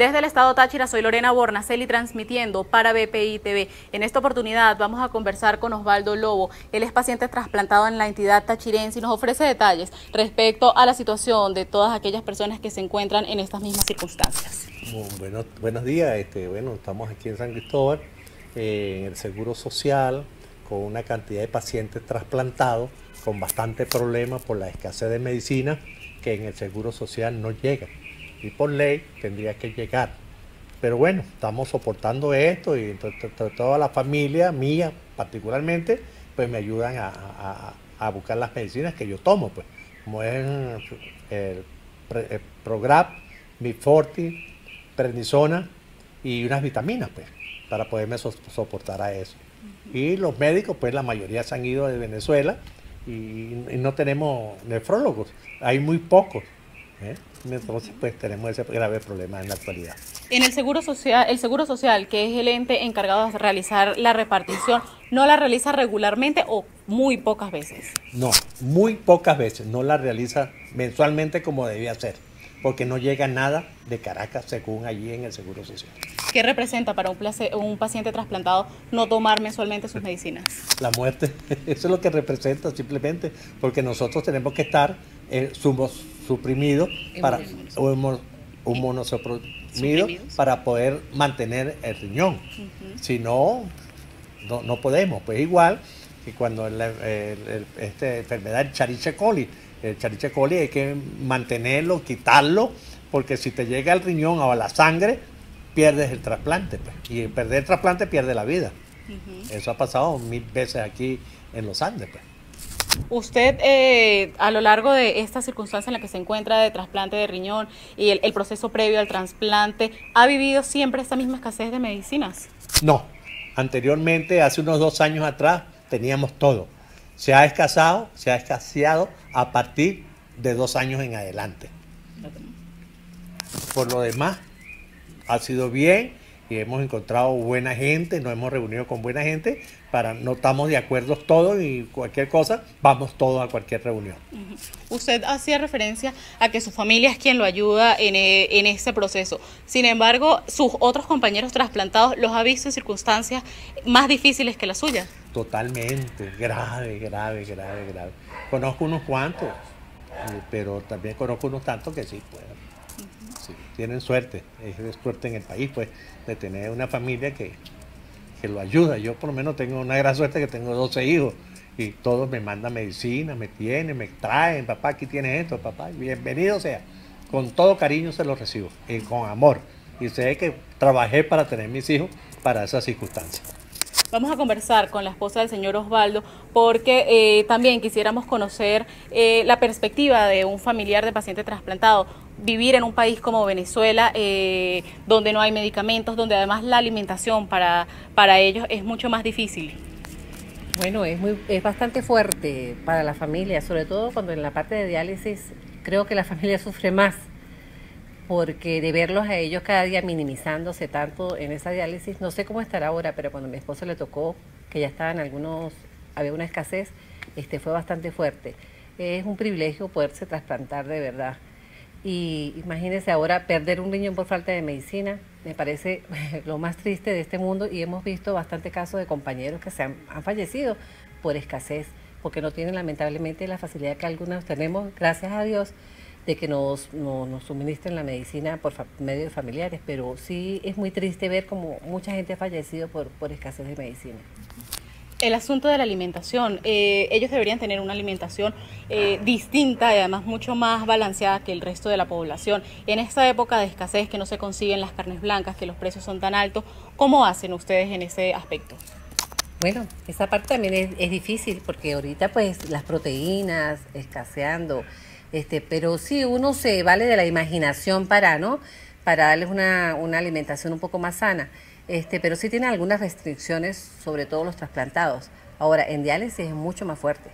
Desde el estado Táchira soy Lorena Bornaceli transmitiendo para BPI TV. En esta oportunidad vamos a conversar con Osvaldo Lobo. Él es paciente trasplantado en la entidad tachirense y nos ofrece detalles respecto a la situación de todas aquellas personas que se encuentran en estas mismas circunstancias. Bueno, buenos días, este, bueno, estamos aquí en San Cristóbal, eh, en el Seguro Social, con una cantidad de pacientes trasplantados, con bastante problemas por la escasez de medicina que en el Seguro Social no llega. Y por ley tendría que llegar. Pero bueno, estamos soportando esto y toda la familia mía particularmente, pues me ayudan a, buscar las medicinas que yo tomo, pues, como es el, el Prograp, Miforti, Prednisona y unas vitaminas, pues, para poderme soportar a eso. Y los médicos, pues la mayoría se han ido de Venezuela y, no tenemos nefrólogos, hay muy pocos. ¿Eh? Entonces, pues tenemos ese grave problema en la actualidad. En el Seguro Social, el Seguro Social, que es el ente encargado de realizar la repartición, ¿no la realiza regularmente o muy pocas veces? No, muy pocas veces, no la realiza mensualmente como debía ser, porque no llega nada de Caracas según allí en el Seguro Social. ¿Qué representa para un, un paciente trasplantado no tomar mensualmente sus medicinas? La muerte, eso es lo que representa simplemente, porque nosotros tenemos que estar eh, suprimidos para un monosuprimido para poder mantener el riñón. Si no, no, podemos. Pues igual que cuando esta enfermedad, el chariche coli, el chariche coli hay que mantenerlo, quitarlo, porque si te llega al riñón o a la sangre, pierdes el trasplante. Pues. Y perder el trasplante pierde la vida. Eso ha pasado mil veces aquí en los Andes. Pues. Usted, eh, a lo largo de esta circunstancia en la que se encuentra de trasplante de riñón y el, proceso previo al trasplante, ¿ha vivido siempre esta misma escasez de medicinas? No. Anteriormente, hace unos dos años atrás, teníamos todo. Se ha escasado, se ha escaseado a partir de dos años en adelante. Por lo demás, ha sido bien y hemos encontrado buena gente, nos hemos reunido con buena gente, para no estamos de acuerdo todos y cualquier cosa, vamos todos a cualquier reunión. Usted hacía referencia a que su familia es quien lo ayuda en, e, en ese proceso. Sin embargo, sus otros compañeros trasplantados los ha visto en circunstancias más difíciles que las suyas. Totalmente, grave, grave, grave, grave. Conozco unos cuantos, eh, pero también conozco unos tantos que sí, tienen suerte, es suerte en el país, pues, de tener una familia que, lo ayuda. Yo por lo menos tengo una gran suerte que tengo 12 hijos y todos me mandan medicina, me tienen, me traen, papá, aquí tienes esto, papá, bienvenido sea. Con todo cariño se lo recibo y con amor. Y sé que trabajé para tener mis hijos para esas circunstancias. Vamos a conversar con la esposa del señor Osvaldo porque eh, también quisiéramos conocer eh, la perspectiva de un familiar de paciente trasplantado. Vivir en un país como Venezuela, eh, donde no hay medicamentos, donde además la alimentación para, para ellos es mucho más difícil. Bueno, es, muy, es bastante fuerte para la familia, sobre todo cuando en la parte de diálisis creo que la familia sufre más porque de verlos a ellos cada día minimizándose tanto en esa diálisis, no sé cómo estará ahora, pero cuando a mi esposo le tocó, que ya estaban algunos, había una escasez, este fue bastante fuerte. Es un privilegio poderse trasplantar de verdad. Y imagínense ahora perder un riñón por falta de medicina, me parece lo más triste de este mundo y hemos visto bastante casos de compañeros que se han, han fallecido por escasez, porque no tienen lamentablemente la facilidad que algunos tenemos, gracias a Dios, de que nos, nos suministren la medicina por medio de familiares, pero sí es muy triste ver como mucha gente ha fallecido por, por escasez de medicina. El asunto de la alimentación, eh, ellos deberían tener una alimentación eh, distinta y además mucho más balanceada que el resto de la población. En esta época de escasez que no se consiguen las carnes blancas, que los precios son tan altos, ¿cómo hacen ustedes en ese aspecto? Bueno, esa parte también es, es difícil porque ahorita pues las proteínas escaseando, este, pero sí, uno se vale de la imaginación para, ¿no? Para darles una, una alimentación un poco más sana. Este, pero sí tiene algunas restricciones, sobre todo los trasplantados. Ahora, en diálisis es mucho más fuerte.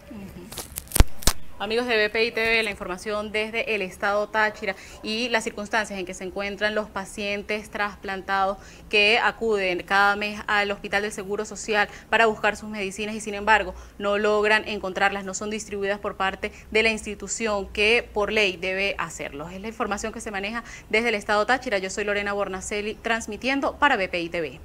Amigos de BPI TV, la información desde el estado Táchira y las circunstancias en que se encuentran los pacientes trasplantados que acuden cada mes al Hospital del Seguro Social para buscar sus medicinas y sin embargo no logran encontrarlas, no son distribuidas por parte de la institución que por ley debe hacerlo. Es la información que se maneja desde el estado Táchira. Yo soy Lorena Bornacelli transmitiendo para BPI TV.